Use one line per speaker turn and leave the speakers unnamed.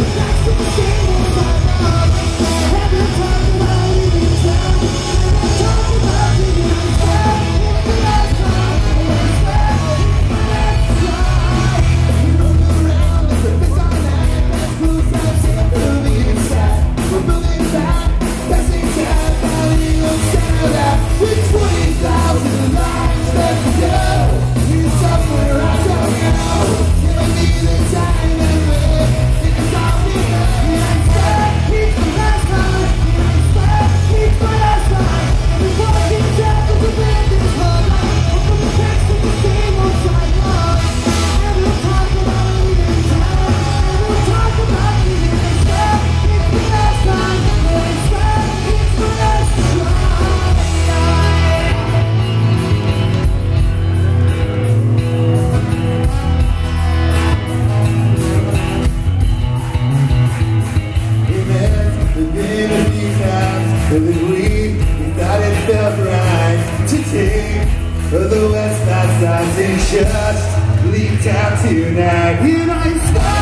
Relax and stay Sometimes it's just leaked out tonight. United States.